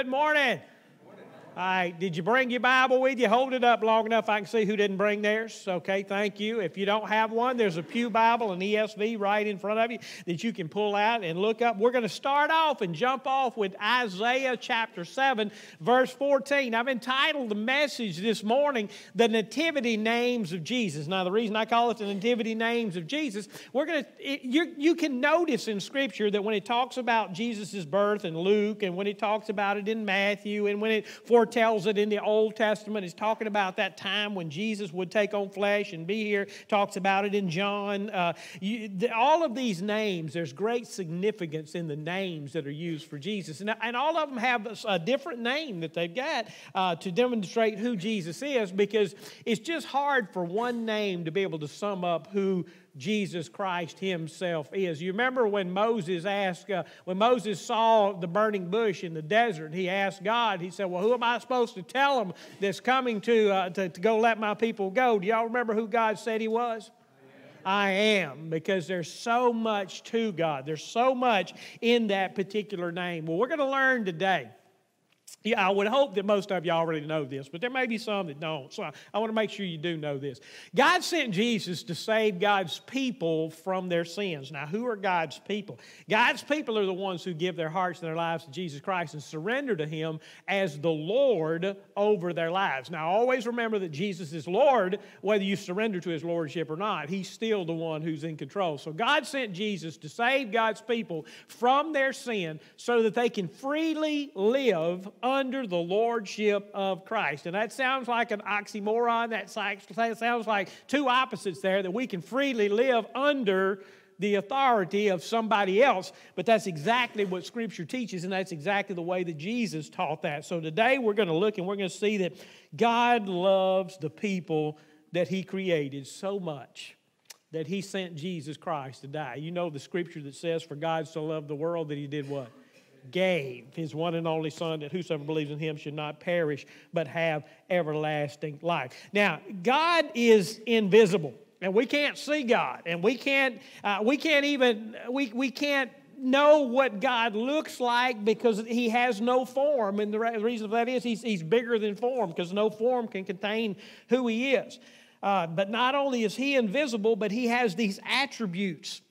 good morning. All right, did you bring your Bible with you? Hold it up long enough I can see who didn't bring theirs. Okay, thank you. If you don't have one, there's a Pew Bible, an ESV right in front of you that you can pull out and look up. We're going to start off and jump off with Isaiah chapter 7, verse 14. I've entitled the message this morning, The Nativity Names of Jesus. Now, the reason I call it the Nativity Names of Jesus, we're going to, you, you can notice in Scripture that when it talks about Jesus' birth in Luke, and when it talks about it in Matthew, and when it foretells it in the Old Testament. It's talking about that time when Jesus would take on flesh and be here. Talks about it in John. Uh, you, the, all of these names, there's great significance in the names that are used for Jesus. And, and all of them have a, a different name that they've got uh, to demonstrate who Jesus is because it's just hard for one name to be able to sum up who Jesus Christ Himself is. You remember when Moses asked, uh, when Moses saw the burning bush in the desert, he asked God, he said, Well, who am I supposed to tell them that's coming to, uh, to, to go let my people go? Do y'all remember who God said He was? I am, because there's so much to God. There's so much in that particular name. Well, we're going to learn today yeah, I would hope that most of you already know this, but there may be some that don't. So I, want to make sure you do know this. God sent Jesus to save God's people from their sins. Now, who are God's people? God's people are the ones who give their hearts and their lives to Jesus Christ and surrender to Him as the Lord over their lives. Now, always remember that Jesus is Lord, whether you surrender to His Lordship or not. He's still the one who's in control. So God sent Jesus to save God's people from their sin so that they can freely live under the lordship of Christ. And that sounds like an oxymoron. That sounds like two opposites there that we can freely live under the authority of somebody else. But that's exactly what Scripture teaches, and that's exactly the way that Jesus taught that. So today we're going to look and we're going to see that God loves the people that He created so much that He sent Jesus Christ to die. You know the Scripture that says, For God so loved the world that He did what? Gave his one and only Son that whosoever believes in him should not perish but have everlasting life. Now, God is invisible. And we can't see God, and we can't, uh, we can't even, we, we can't know what God looks like because he has no form. And the reason for that is he's, he's bigger than form because no form can contain who he is. Uh, but not only is he invisible, but he has these attributes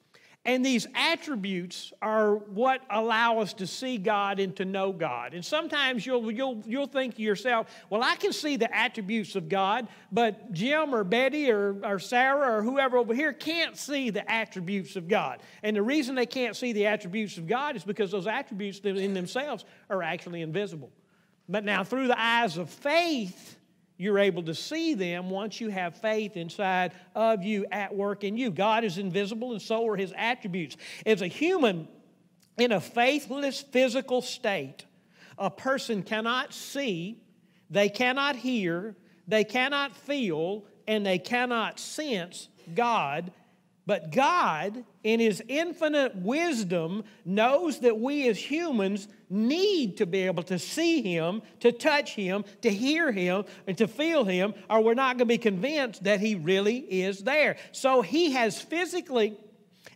and these attributes are what allow us to see God and to know God. And sometimes you'll, you'll, you'll think to yourself, well, I can see the attributes of God, but Jim or Betty or, or Sarah or whoever over here can't see the attributes of God. And the reason they can't see the attributes of God is because those attributes in themselves are actually invisible. But now, through the eyes of faith, you're able to see them once you have faith inside of you at work in you. God is invisible, and so are his attributes. As a human in a faithless physical state, a person cannot see, they cannot hear, they cannot feel, and they cannot sense God but God, in His infinite wisdom, knows that we as humans need to be able to see Him, to touch Him, to hear Him, and to feel Him, or we're not going to be convinced that He really is there. So He has physically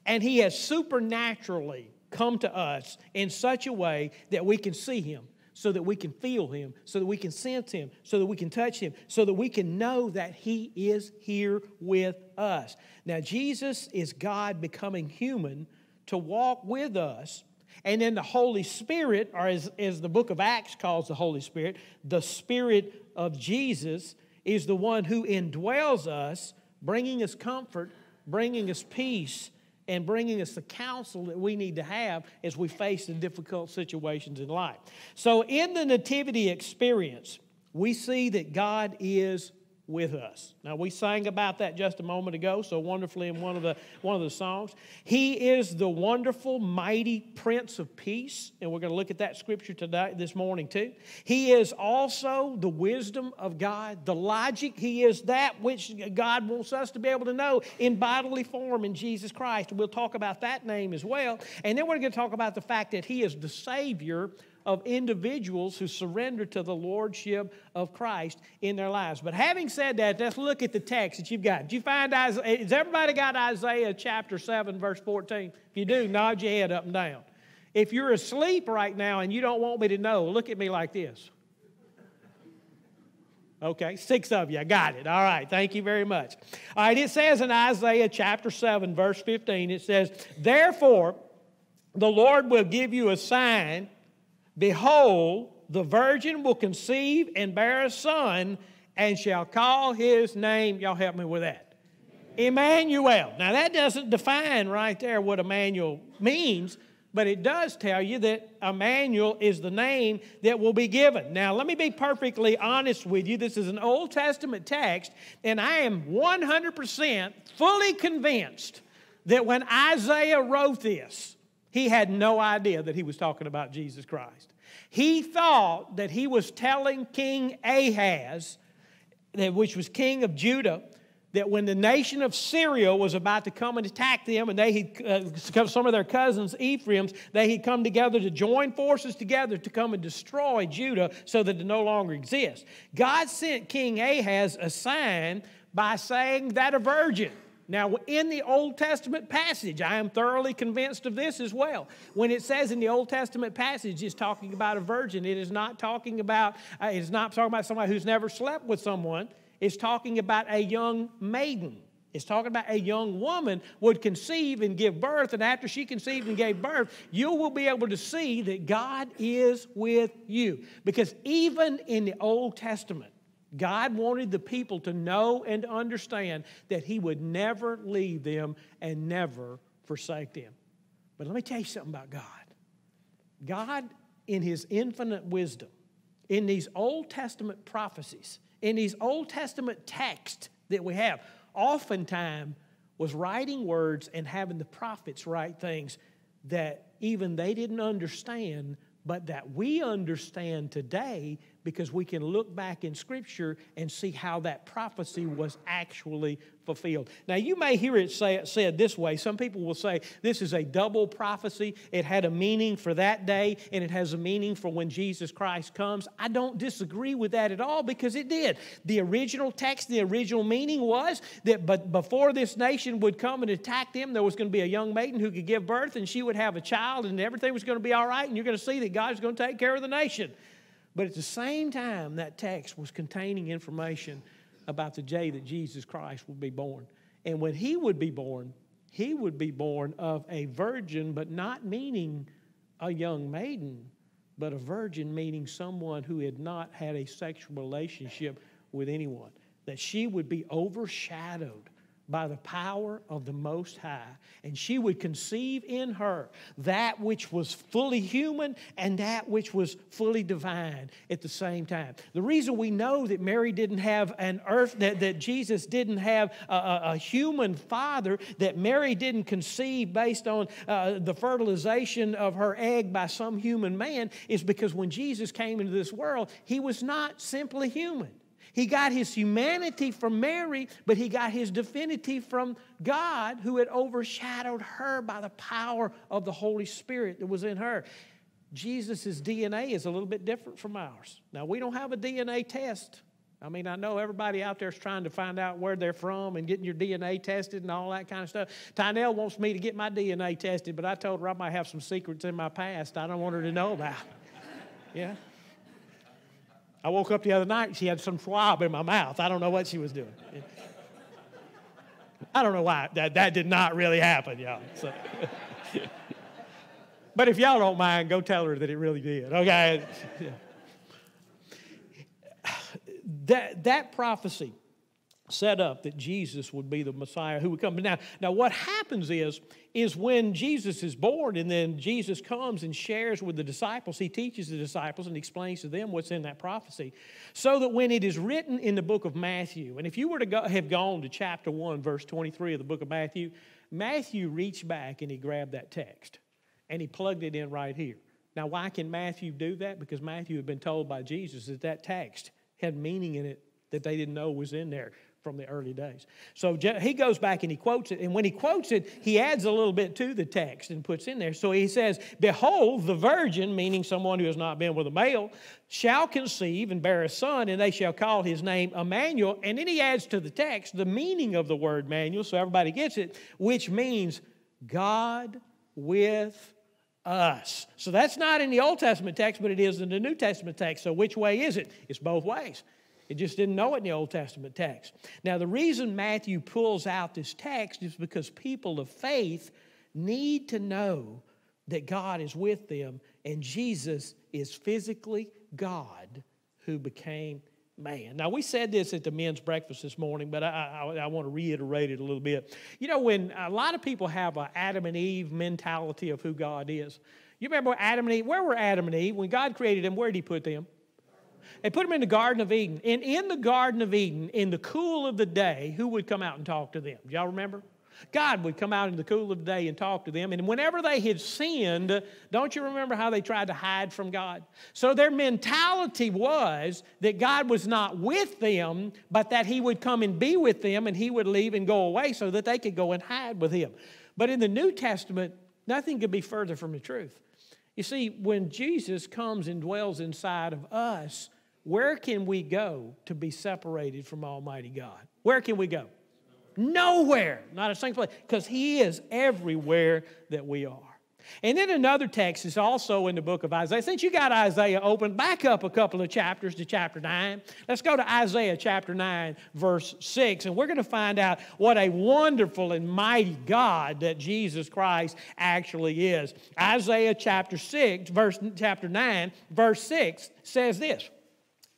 and He has supernaturally come to us in such a way that we can see Him so that we can feel Him, so that we can sense Him, so that we can touch Him, so that we can know that He is here with us. Now, Jesus is God becoming human to walk with us. And then the Holy Spirit, or as, as the book of Acts calls the Holy Spirit, the Spirit of Jesus is the one who indwells us, bringing us comfort, bringing us peace, and bringing us the counsel that we need to have as we face the difficult situations in life. So, in the nativity experience, we see that God is with us. Now we sang about that just a moment ago, so wonderfully in one of the one of the songs. He is the wonderful, mighty Prince of Peace, and we're going to look at that scripture today this morning too. He is also the wisdom of God, the logic. He is that which God wants us to be able to know in bodily form in Jesus Christ. We'll talk about that name as well, and then we're going to talk about the fact that He is the Savior of individuals who surrender to the lordship of Christ in their lives. But having said that, let's look at the text that you've got. Did you find Isaiah? Has everybody got Isaiah chapter 7, verse 14? If you do, nod your head up and down. If you're asleep right now and you don't want me to know, look at me like this. Okay, six of you. Got it. All right, thank you very much. All right, it says in Isaiah chapter 7, verse 15, it says, Therefore, the Lord will give you a sign. Behold, the virgin will conceive and bear a son and shall call his name. Y'all help me with that. Emmanuel. Now, that doesn't define right there what Emmanuel means, but it does tell you that Emmanuel is the name that will be given. Now, let me be perfectly honest with you. This is an Old Testament text, and I am 100% fully convinced that when Isaiah wrote this, he had no idea that he was talking about Jesus Christ. He thought that he was telling King Ahaz, which was king of Judah, that when the nation of Syria was about to come and attack them, and they had uh, some of their cousins, Ephraim's, they had come together to join forces together to come and destroy Judah so that it no longer exists. God sent King Ahaz a sign by saying that a virgin. Now, in the Old Testament passage, I am thoroughly convinced of this as well. When it says in the Old Testament passage, it's talking about a virgin. It is not talking about, uh, it's not talking about somebody who's never slept with someone It's talking about a young maiden. It's talking about a young woman would conceive and give birth, and after she conceived and gave birth, you will be able to see that God is with you. Because even in the Old Testament, God wanted the people to know and to understand that He would never leave them and never forsake them. But let me tell you something about God. God, in His infinite wisdom, in these Old Testament prophecies, in these Old Testament texts that we have, oftentimes was writing words and having the prophets write things that even they didn't understand, but that we understand today because we can look back in Scripture and see how that prophecy was actually fulfilled. Now, you may hear it say, it said this way. Some people will say this is a double prophecy. It had a meaning for that day, and it has a meaning for when Jesus Christ comes. I don't disagree with that at all because it did. The original text, the original meaning was that but before this nation would come and attack them, there was going to be a young maiden who could give birth, and she would have a child, and everything was going to be all right, and you're going to see that God's going to take care of the nation. But at the same time, that text was containing information about the day that Jesus Christ would be born. And when he would be born, he would be born of a virgin, but not meaning a young maiden, but a virgin meaning someone who had not had a sexual relationship with anyone. That she would be overshadowed by the power of the Most High, and she would conceive in her that which was fully human and that which was fully divine at the same time. The reason we know that Mary didn't have an earth, that, that Jesus didn't have a, a, a human father, that Mary didn't conceive based on uh, the fertilization of her egg by some human man, is because when Jesus came into this world, he was not simply human. He got his humanity from Mary, but he got his divinity from God, who had overshadowed her by the power of the Holy Spirit that was in her. Jesus' DNA is a little bit different from ours. Now, we don't have a DNA test. I mean, I know everybody out there is trying to find out where they're from and getting your DNA tested and all that kind of stuff. Tynell wants me to get my DNA tested, but I told her I might have some secrets in my past I don't want her to know about. Yeah. I woke up the other night, she had some swab in my mouth. I don't know what she was doing. I don't know why. That, that did not really happen, y'all. So. but if y'all don't mind, go tell her that it really did, okay? that, that prophecy set up that Jesus would be the Messiah who would come. Now, now what happens is, is when Jesus is born and then Jesus comes and shares with the disciples, he teaches the disciples and explains to them what's in that prophecy. So that when it is written in the book of Matthew, and if you were to go, have gone to chapter 1, verse 23 of the book of Matthew, Matthew reached back and he grabbed that text and he plugged it in right here. Now, why can Matthew do that? Because Matthew had been told by Jesus that that text had meaning in it that they didn't know was in there from the early days. So he goes back and he quotes it. And when he quotes it, he adds a little bit to the text and puts in there. So he says, Behold, the virgin, meaning someone who has not been with a male, shall conceive and bear a son, and they shall call his name Emmanuel. And then he adds to the text the meaning of the word Emmanuel, so everybody gets it, which means God with us. So that's not in the Old Testament text, but it is in the New Testament text. So which way is it? It's both ways. It just didn't know it in the Old Testament text. Now, the reason Matthew pulls out this text is because people of faith need to know that God is with them and Jesus is physically God who became man. Now, we said this at the men's breakfast this morning, but I, I, I, want to reiterate it a little bit. You know, when a lot of people have an Adam and Eve mentality of who God is, you remember Adam and Eve? Where were Adam and Eve? When God created them, where did He put them? They put them in the Garden of Eden. And in the Garden of Eden, in the cool of the day, who would come out and talk to them? Do y'all remember? God would come out in the cool of the day and talk to them. And whenever they had sinned, don't you remember how they tried to hide from God? So their mentality was that God was not with them, but that He would come and be with them and He would leave and go away so that they could go and hide with Him. But in the New Testament, nothing could be further from the truth. You see, when Jesus comes and dwells inside of us, where can we go to be separated from Almighty God? Where can we go? Nowhere, not a single place, because He is everywhere that we are. And then another text is also in the book of Isaiah. Since you got Isaiah open, back up a couple of chapters to chapter 9. Let's go to Isaiah chapter 9, verse 6, and we're going to find out what a wonderful and mighty God that Jesus Christ actually is. Isaiah chapter 6, verse chapter 9, verse 6 says this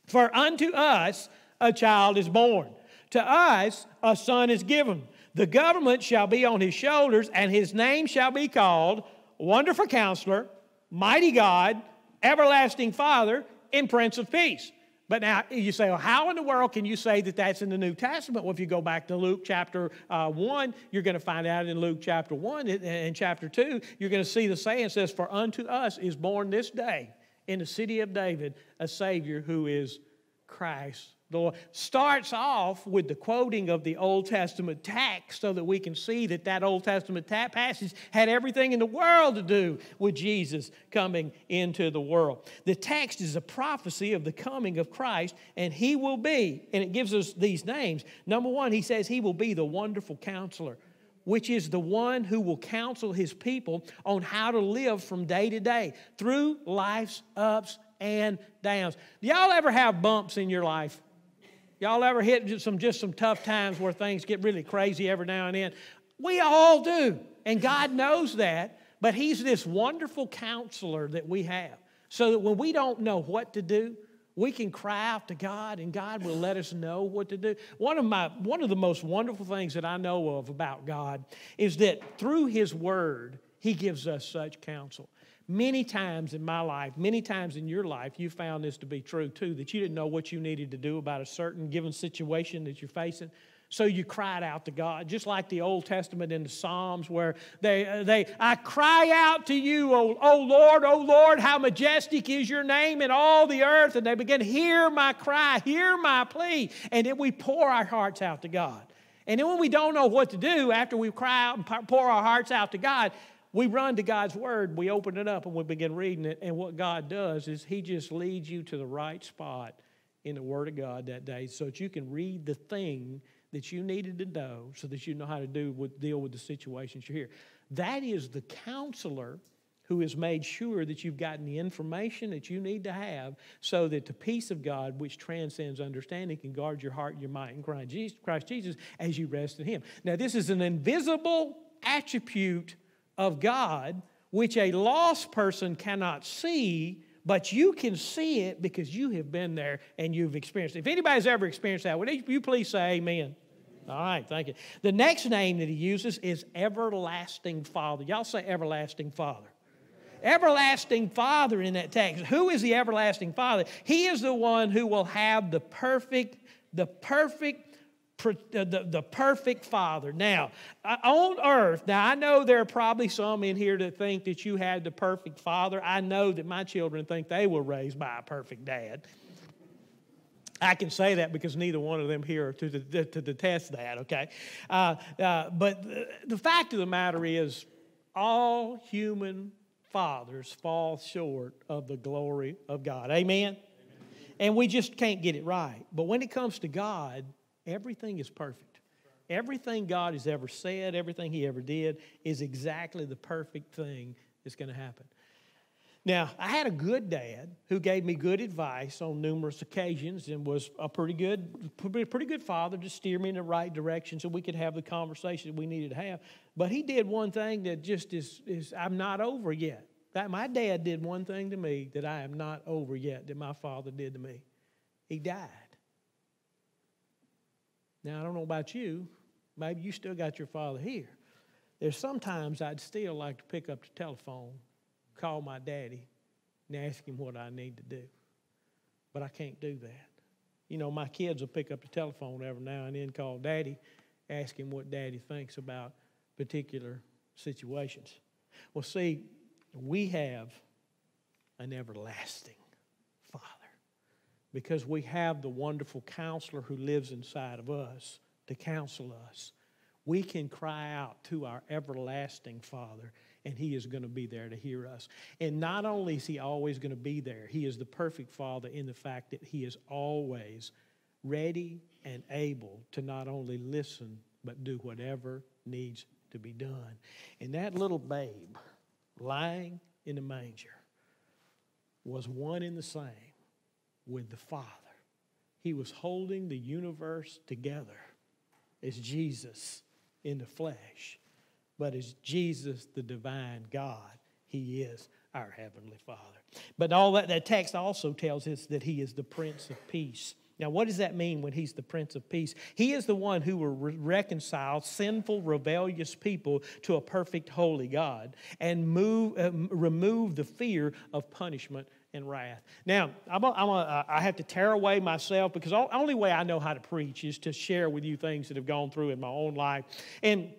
For unto us a child is born to us a son is given. The government shall be on his shoulders, and his name shall be called Wonderful Counselor, Mighty God, Everlasting Father, and Prince of Peace. But now you say, well, how in the world can you say that that's in the New Testament? Well, if you go back to Luke chapter uh, 1, you're going to find out in Luke chapter 1 and chapter 2, you're going to see the saying says, For unto us is born this day in the city of David a Savior who is Christ the Lord starts off with the quoting of the Old Testament text so that we can see that that Old Testament passage had everything in the world to do with Jesus coming into the world. The text is a prophecy of the coming of Christ, and he will be, and it gives us these names. Number one, he says he will be the wonderful counselor which is the one who will counsel his people on how to live from day to day through life's ups and downs. Do y'all ever have bumps in your life? Y'all ever hit some just some tough times where things get really crazy every now and then? We all do. And God knows that, but He's this wonderful counselor that we have. So that when we don't know what to do, we can cry out to God and God will let us know what to do. One of, my, one of the most wonderful things that I know of about God is that through His Word, He gives us such counsel. Many times in my life, many times in your life, you found this to be true too, that you didn't know what you needed to do about a certain given situation that you're facing. So you cried out to God, just like the Old Testament in the Psalms, where they, uh, they I cry out to you, O, o Lord, O Lord, how majestic is your name in all the earth. And they begin, hear my cry, hear my plea. And then we pour our hearts out to God. And then when we don't know what to do after we cry out and pour our hearts out to God, we run to God's Word, we open it up, and we begin reading it. And what God does is He just leads you to the right spot in the Word of God that day so that you can read the thing that you needed to know so that you know how to do with, deal with the situations you're here. That is the counselor who has made sure that you've gotten the information that you need to have so that the peace of God, which transcends understanding, can guard your heart, and your mind, in Christ Jesus as you rest in Him. Now, this is an invisible attribute of God, which a lost person cannot see, but you can see it because you have been there and you've experienced it. If anybody's ever experienced that, would you please say amen? All right, thank you. The next name that he uses is Everlasting Father. Y'all say Everlasting Father. Everlasting Father in that text. Who is the Everlasting Father? He is the one who will have the perfect, the perfect the, the perfect father. Now, uh, on earth, now I know there are probably some in here that think that you had the perfect father. I know that my children think they were raised by a perfect dad. I can say that because neither one of them here to, to, to detest that, okay? Uh, uh, but the, the fact of the matter is, all human fathers fall short of the glory of God. Amen? Amen? And we just can't get it right. But when it comes to God, Everything is perfect. Everything God has ever said, everything He ever did, is exactly the perfect thing that's going to happen. Now, I had a good dad who gave me good advice on numerous occasions and was a pretty good, pretty good father to steer me in the right direction so we could have the conversation we needed to have. But he did one thing that just is, is I'm not over yet. That my dad did one thing to me that I am not over yet that my father did to me. He died. Now I don't know about you. Maybe you still got your father here. There's sometimes I'd still like to pick up the telephone call my daddy and ask him what I need to do. But I can't do that. You know, my kids will pick up the telephone every now and then, call daddy, ask him what daddy thinks about particular situations. Well, see, we have an everlasting Father because we have the wonderful counselor who lives inside of us to counsel us. We can cry out to our everlasting Father and He is going to be there to hear us. And not only is He always going to be there, He is the perfect Father in the fact that He is always ready and able to not only listen, but do whatever needs to be done. And that little babe lying in the manger was one in the same with the Father. He was holding the universe together as Jesus in the flesh but as Jesus, the divine God, He is our Heavenly Father. But all that, that text also tells us that He is the Prince of Peace. Now, what does that mean when he's the Prince of Peace? He is the one who will re- reconcile sinful, rebellious people to a perfect, holy God and move, uh, remove the fear of punishment and wrath. Now, I'm a, I'm a, uh, I have to tear away myself because the only way I know how to preach is to share with you things that have gone through in my own life. And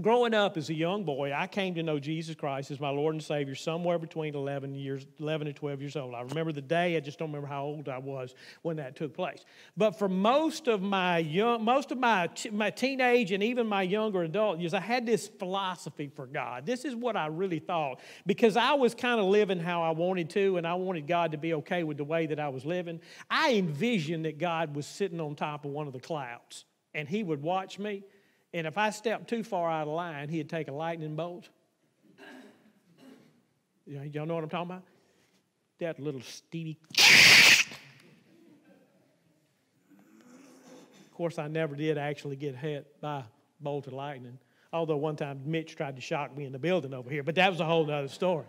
growing up as a young boy, I came to know Jesus Christ as my Lord and Savior somewhere between 11 years, 11 and 12 years old. I remember the day. I just don't remember how old I was when that took place. But for most of my young, most of my my teenage and even my younger adult years, I had this philosophy for God. This is what I really thought because I was kind of living how I wanted to, and I wanted God to be okay with the way that I was living. I envisioned that God was sitting on top of one of the clouds, and He would watch me and if I stepped too far out of line, he'd take a lightning bolt. Y'all know what I'm talking about? That little steady. of course, I never did actually get hit by bolt of lightning. Although one time Mitch tried to shock me in the building over here, but that was a whole other story.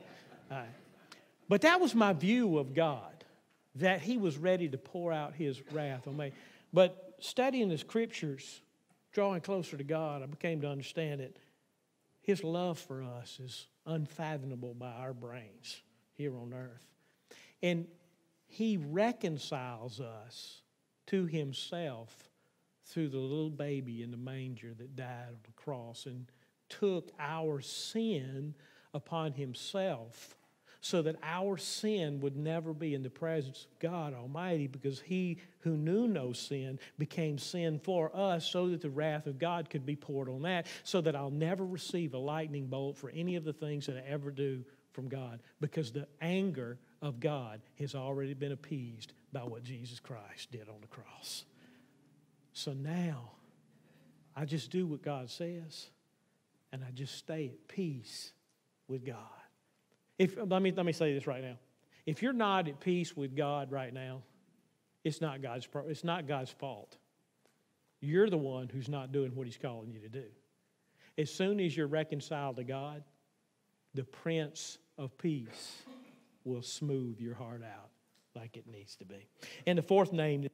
But that was my view of God, that He was ready to pour out His wrath on me. But studying the scriptures, drawing closer to God, I became to understand that His love for us is unfathomable by our brains here on earth. And He reconciles us to Himself through the little baby in the manger that died on the cross and took our sin upon Himself so that our sin would never be in the presence of God Almighty because He who knew no sin became sin for us so that the wrath of God could be poured on that, so that I'll never receive a lightning bolt for any of the things that I ever do from God because the anger of God has already been appeased by what Jesus Christ did on the cross. So now, I just do what God says and I just stay at peace with God. If, let, me, let me say this right now. If you're not at peace with God right now, it's not God's, it's not God's fault. You're the one who's not doing what He's calling you to do. As soon as you're reconciled to God, the Prince of Peace will smooth your heart out like it needs to be. And the fourth name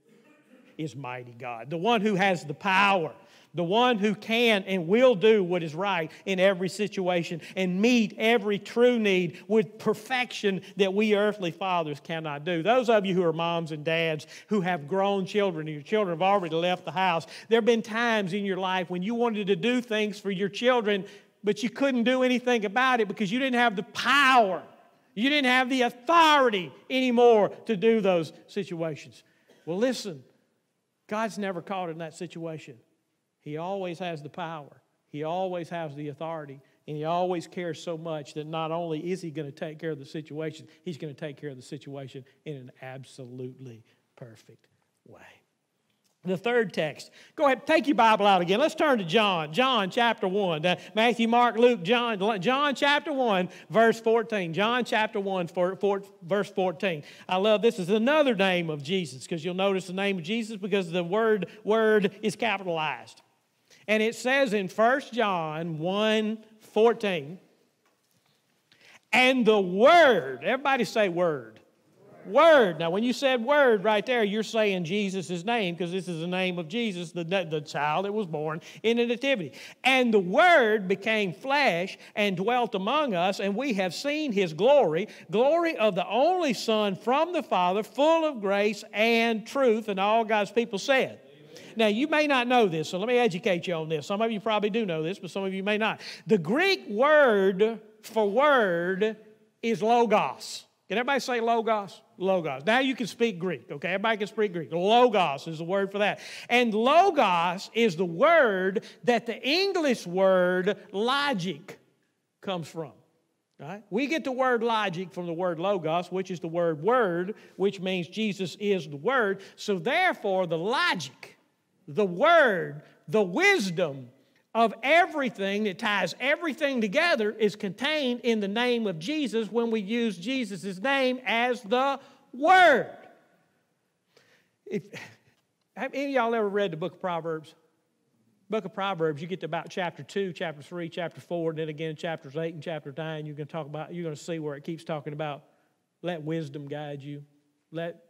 is Mighty God, the one who has the power the one who can and will do what is right in every situation and meet every true need with perfection that we earthly fathers cannot do. Those of you who are moms and dads who have grown children and your children have already left the house, there have been times in your life when you wanted to do things for your children, but you couldn't do anything about it because you didn't have the power. You didn't have the authority anymore to do those situations. Well, listen, God's never caught in that situation. He always has the power, He always has the authority, and He always cares so much that not only is He going to take care of the situation, He's going to take care of the situation in an absolutely perfect way. The third text. Go ahead, take your Bible out again. Let's turn to John. John chapter 1. Uh, Matthew, Mark, Luke, John. John chapter 1, verse 14. John chapter 1, for, for, verse 14. I love this. is another name of Jesus because you'll notice the name of Jesus because the word word is capitalized. And it says in 1 John 1 14, and the word, everybody say word Word. Now, when you said word right there, you're saying Jesus' name because this is the name of Jesus, the, the child that was born in the Nativity. And the Word became flesh and dwelt among us, and we have seen his glory glory of the only Son from the Father, full of grace and truth. And all God's people said. Now, you may not know this, so let me educate you on this. Some of you probably do know this, but some of you may not. The Greek word for word is logos. Can everybody say logos? Logos. Now you can speak Greek, okay? Everybody can speak Greek. Logos is the word for that. And logos is the word that the English word logic comes from. Right? We get the word logic from the word logos, which is the word word, which means Jesus is the word. So therefore, the logic, the word, the wisdom, of everything that ties everything together is contained in the name of Jesus when we use Jesus' name as the Word. If, have any of y'all ever read the book of Proverbs? Book of Proverbs, you get to about chapter 2, chapter 3, chapter 4, and then again chapters 8 and chapter 9, you're going to talk about, you're going to see where it keeps talking about let wisdom guide you. Let,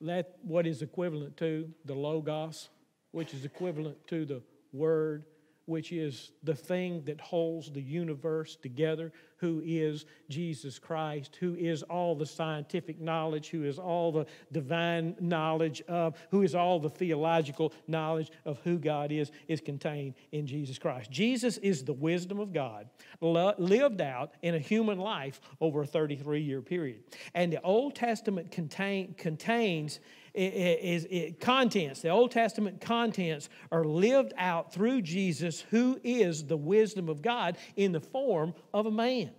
let what is equivalent to the Logos, which is equivalent to the Word, which is the thing that holds the universe together, who is Jesus Christ, who is all the scientific knowledge, who is all the divine knowledge of, who is all the theological knowledge of who God is, is contained in Jesus Christ. Jesus is the wisdom of God lived out in a human life over a 33 year period. And the Old Testament contain, contains is, it, contents, the Old Testament contents are lived out through Jesus, who is the wisdom of God in the form of a man.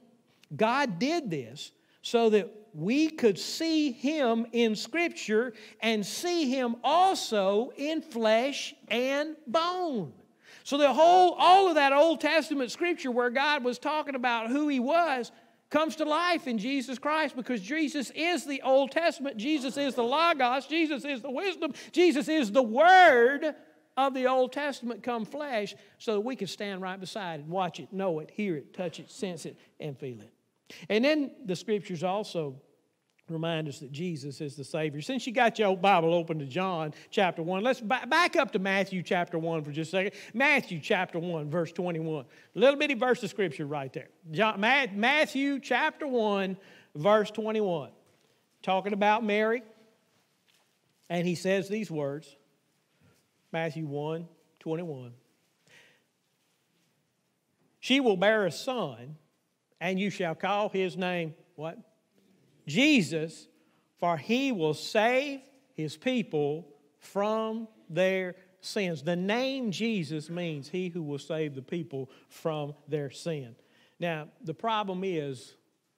God did this so that we could see him in Scripture and see him also in flesh and bone. So the whole, all of that Old Testament Scripture where God was talking about who he was comes to life in Jesus Christ because Jesus is the Old Testament. Jesus is the Logos. Jesus is the wisdom. Jesus is the Word of the Old Testament come flesh so that we can stand right beside it, watch it, know it, hear it, touch it, sense it, and feel it. And then the scriptures also remind us that Jesus is the Savior. Since you got your Bible open to John chapter 1, let's back up to Matthew chapter 1 for just a second. Matthew chapter 1, verse 21. A little bitty verse of Scripture right there. John, Matthew chapter 1, verse 21. Talking about Mary. And he says these words Matthew 1, 21. She will bear a son, and you shall call his name what? Jesus, for he will save his people from their sins. The name Jesus means he who will save the people from their sin. Now, the problem is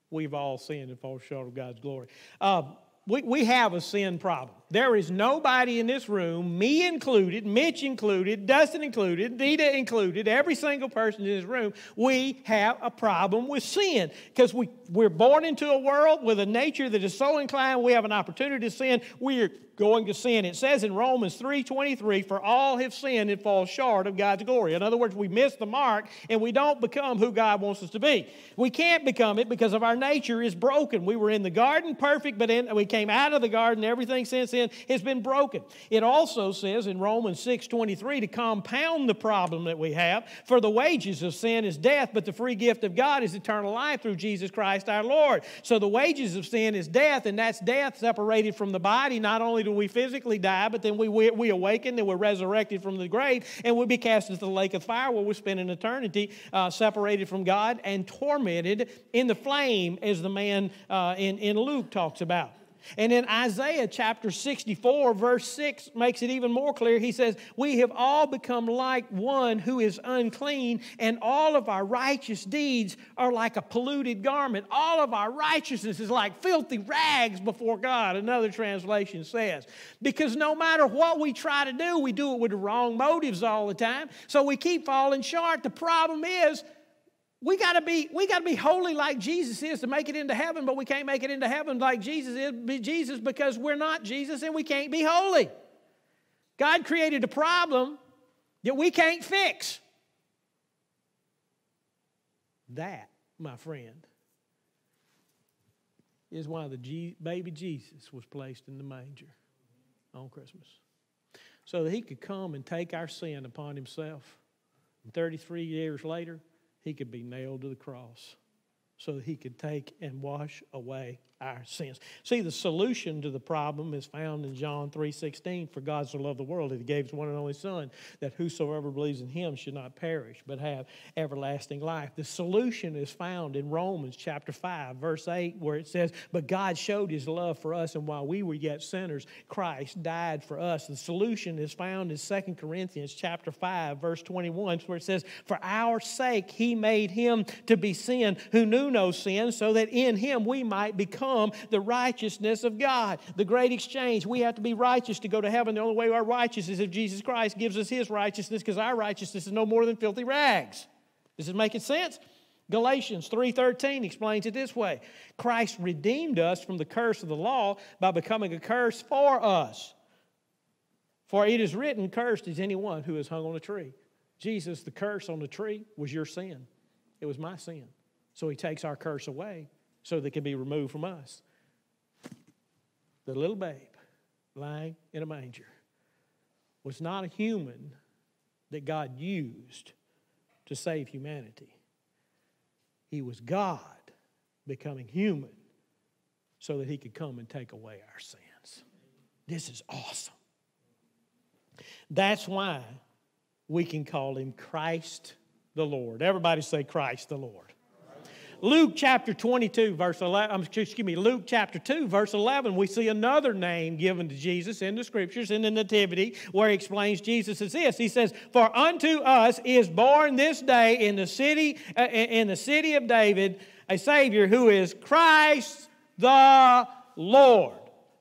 we've all sinned and fall short of God's glory. Uh, we, we have a sin problem. There is nobody in this room, me included, Mitch included, Dustin included, Dita included, every single person in this room, we have a problem with sin because we, we're born into a world with a nature that is so inclined, we have an opportunity to sin. We're going to sin. It says in Romans 3:23, "For all have sinned and fall short of God's glory." In other words, we miss the mark and we don't become who God wants us to be. We can't become it because of our nature is broken. We were in the garden perfect, but in, we came out of the garden. Everything since then has been broken. It also says in Romans 6:23 to compound the problem that we have, "For the wages of sin is death, but the free gift of God is eternal life through Jesus Christ our Lord." So the wages of sin is death, and that's death separated from the body. Not only do we physically die, but then we, we, we awaken and we're resurrected from the grave and we'll be cast into the lake of fire where we spend an eternity uh, separated from God and tormented in the flame, as the man uh, in, in Luke talks about. And in Isaiah chapter 64, verse 6 makes it even more clear. He says, We have all become like one who is unclean, and all of our righteous deeds are like a polluted garment. All of our righteousness is like filthy rags before God, another translation says. Because no matter what we try to do, we do it with the wrong motives all the time. So we keep falling short. The problem is, we got to be we got to be holy like Jesus is to make it into heaven, but we can't make it into heaven like Jesus is be Jesus because we're not Jesus and we can't be holy. God created a problem that we can't fix. That, my friend, is why the G- baby Jesus was placed in the manger on Christmas. So that he could come and take our sin upon himself. And 33 years later, he could be nailed to the cross so that he could take and wash away our sins. See, the solution to the problem is found in John 3:16. For God so loved the world that he gave his one and only Son, that whosoever believes in him should not perish, but have everlasting life. The solution is found in Romans chapter 5, verse 8, where it says, But God showed his love for us, and while we were yet sinners, Christ died for us. The solution is found in 2 Corinthians chapter 5, verse 21, where it says, For our sake he made him to be sin who knew no sin, so that in him we might become become the righteousness of God. The great exchange. We have to be righteous to go to heaven. The only way our righteousness is if Jesus Christ gives us his righteousness because our righteousness is no more than filthy rags. Does it make sense? Galatians 3:13 explains it this way. Christ redeemed us from the curse of the law by becoming a curse for us. For it is written, cursed is anyone who is hung on a tree. Jesus, the curse on the tree was your sin. It was my sin. So he takes our curse away so they can be removed from us. The little babe lying in a manger was not a human that God used to save humanity. He was God becoming human so that he could come and take away our sins. This is awesome. That's why we can call him Christ the Lord. Everybody say Christ the Lord. Luke chapter 22, verse 11, um, excuse me, Luke chapter 2, verse 11, we see another name given to Jesus in the scriptures in the Nativity where he explains Jesus is this. He says, For unto us is born this day in the city, uh, in the city of David a Savior who is Christ the Lord.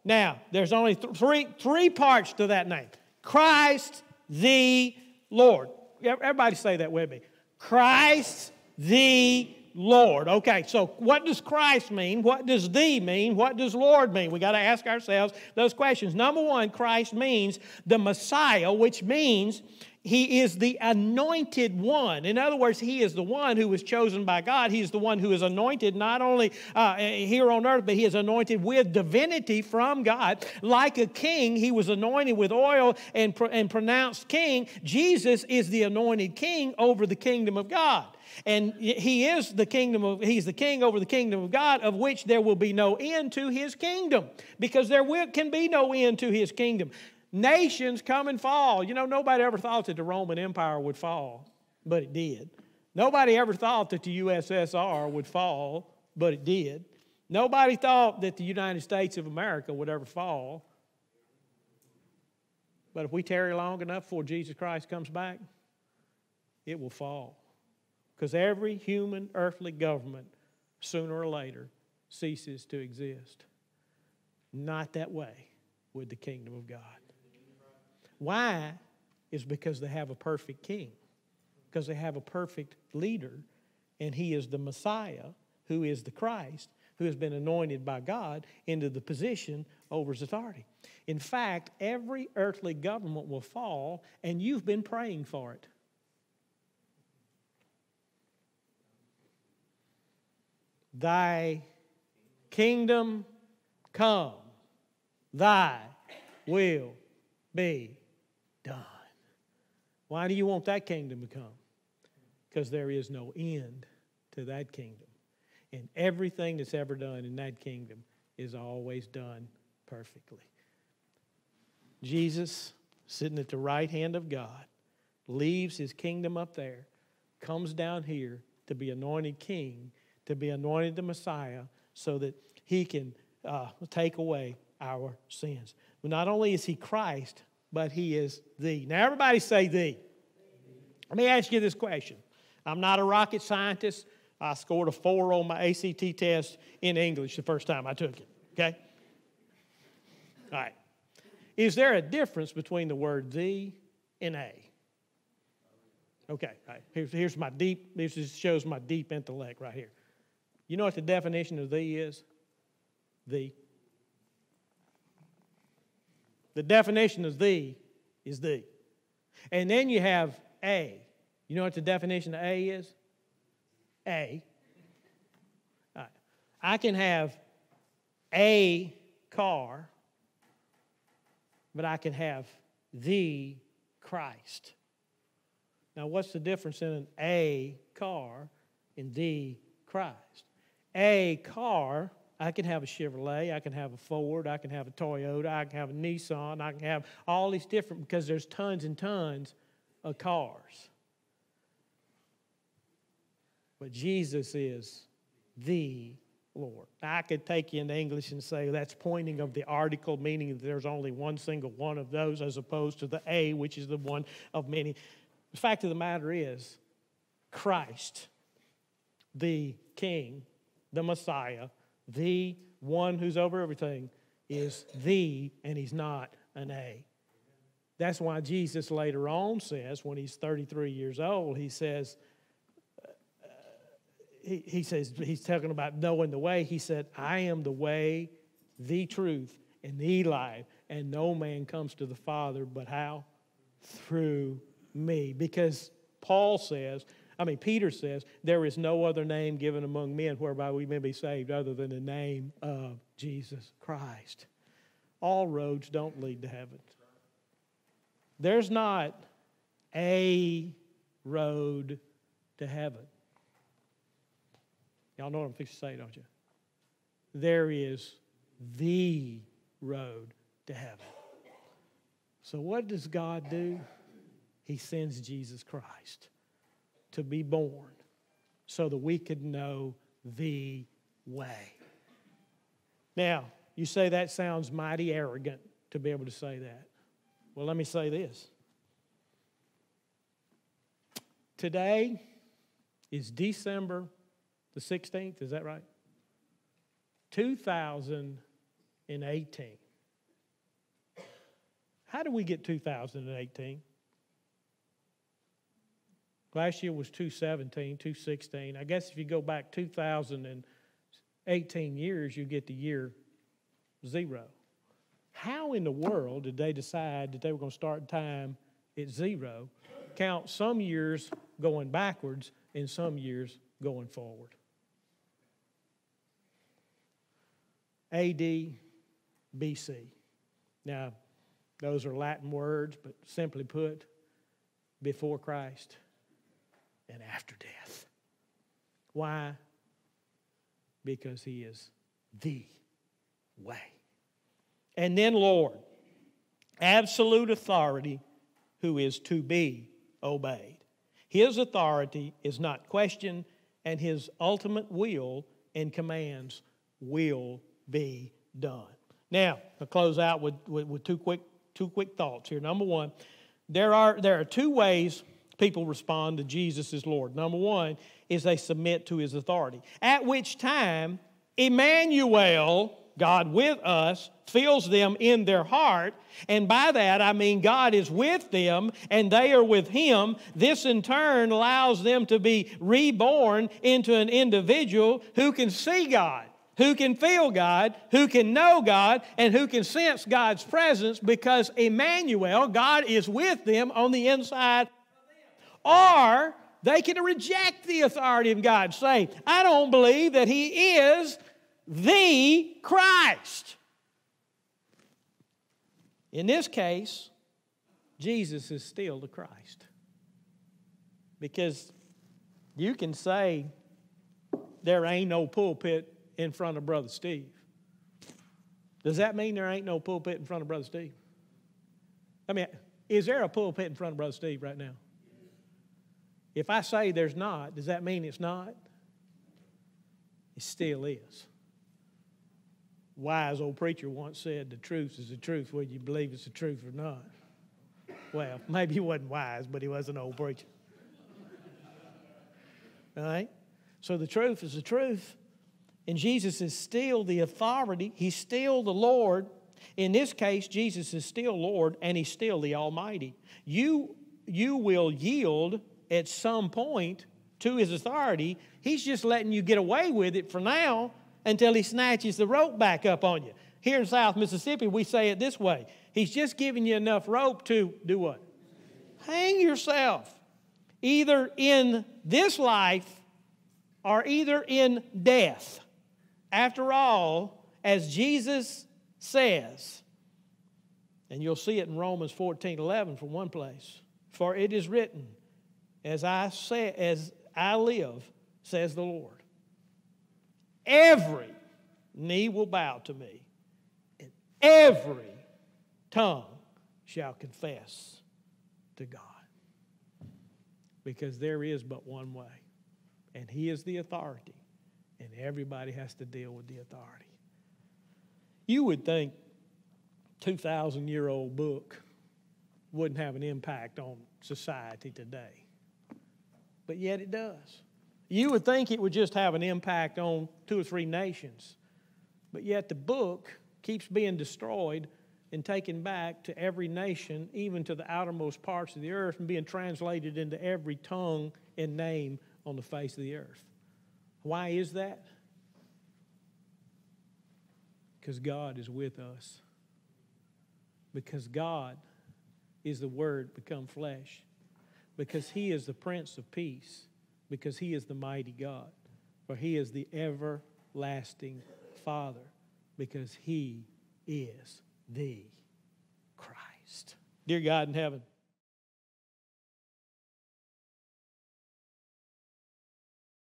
Now, there's only th- three, three parts to that name Christ the Lord. Everybody say that with me. Christ the Lord. Okay, so what does Christ mean? What does thee mean? What does Lord mean? We got to ask ourselves those questions. Number one, Christ means the Messiah, which means he is the anointed one. In other words, he is the one who was chosen by God. He's the one who is anointed not only uh, here on earth, but he is anointed with divinity from God. Like a king, he was anointed with oil and, and pronounced king. Jesus is the anointed king over the kingdom of God. And he is the kingdom of, he's the king over the kingdom of God, of which there will be no end to his kingdom, because there will, can be no end to his kingdom. Nations come and fall. You know, nobody ever thought that the Roman Empire would fall, but it did. Nobody ever thought that the USSR would fall, but it did. Nobody thought that the United States of America would ever fall. But if we tarry long enough before Jesus Christ comes back, it will fall. Because every human earthly government, sooner or later, ceases to exist. Not that way with the kingdom of God. Why? Is because they have a perfect king, because they have a perfect leader, and he is the Messiah, who is the Christ, who has been anointed by God into the position over his authority. In fact, every earthly government will fall, and you've been praying for it. Thy kingdom come, thy will be done. Why do you want that kingdom to come? Because there is no end to that kingdom. And everything that's ever done in that kingdom is always done perfectly. Jesus, sitting at the right hand of God, leaves his kingdom up there, comes down here to be anointed king to be anointed the Messiah so that he can uh, take away our sins. But not only is he Christ, but he is thee. Now, everybody say thee. Let me ask you this question. I'm not a rocket scientist. I scored a four on my ACT test in English the first time I took it. Okay? All right. Is there a difference between the word thee and a? Okay, right. here's, here's my deep, this shows my deep intellect right here. You know what the definition of thee is? Thee. The definition of thee is thee. And then you have a. You know what the definition of a is? A. I can have a car, but I can have the Christ. Now, what's the difference in an A car and the Christ? A car, I can have a Chevrolet, I can have a Ford, I can have a Toyota, I can have a Nissan, I can have all these different because there's tons and tons of cars. But Jesus is the Lord. I could take you into English and say that's pointing of the article, meaning that there's only one single one of those as opposed to the A, which is the one of many. The fact of the matter is, Christ, the King, the Messiah, the one who's over everything, is the, and he's not an A. That's why Jesus later on says, when he's 33 years old, he says, uh, he, he says, he's talking about knowing the way. He said, I am the way, the truth, and the life, and no man comes to the Father but how? Through me. Because Paul says, I mean, Peter says, there is no other name given among men whereby we may be saved other than the name of Jesus Christ. All roads don't lead to heaven. There's not a road to heaven. Y'all know what I'm fixing to say, don't you? There is the road to heaven. So, what does God do? He sends Jesus Christ to be born so that we could know the way. Now, you say that sounds mighty arrogant to be able to say that. Well, let me say this. Today is December the 16th, is that right? 2018. How do we get 2018? Last year was 217, 216. I guess if you go back 2018 years, you get the year zero. How in the world did they decide that they were going to start time at zero, count some years going backwards and some years going forward? AD, BC. Now, those are Latin words, but simply put, before Christ and after death. Why? Because He is the way. And then, Lord, absolute authority who is to be obeyed. His authority is not questioned, and His ultimate will and commands will be done. Now, I'll close out with, with, with, two, quick, two quick thoughts here. Number one, there are, there are two ways people respond to Jesus as Lord. Number one is they submit to his authority, at which time Emmanuel, God with us, fills them in their heart. And by that, I mean God is with them and they are with Him. This in turn allows them to be reborn into an individual who can see God who can feel God, who can know God, and who can sense God's presence because Emmanuel, God is with them on the inside. Or they can reject the authority of God, say, I don't believe that He is the Christ. In this case, Jesus is still the Christ. Because you can say there ain't no pulpit in front of Brother Steve. Does that mean there ain't no pulpit in front of Brother Steve? I mean, is there a pulpit in front of Brother Steve right now? If I say there's not, does that mean it's not? It still is. wise old preacher once said, The truth is the truth, whether you believe it's the truth or not. Well, maybe he wasn't wise, but he was an old preacher. All right? So the truth is the truth. And Jesus is still the authority, He's still the Lord. In this case, Jesus is still Lord and He's still the Almighty. You, you will yield at some point to His authority. He's just letting you get away with it for now until He snatches the rope back up on you. Here in South Mississippi, we say it this way He's just giving you enough rope to do what? Hang yourself. Either in this life or either in death. After all, as Jesus says, and you'll see it in Romans 14 11 from one place, for it is written, as I say, as I live, says the Lord. Every knee will bow to me, and every tongue shall confess to God. Because there is but one way, and He is the authority, and everybody has to deal with the authority. You would think 2,000 year old book wouldn't have an impact on society today, but yet it does. You would think it would just have an impact on two or three nations, but yet the book keeps being destroyed and taken back to every nation, even to the outermost parts of the earth, and being translated into every tongue and name on the face of the earth. Why is that? Because God is with us. Because God is the Word become flesh. Because He is the Prince of Peace. Because He is the mighty God. For He is the everlasting Father. Because He is the Christ. Dear God in heaven,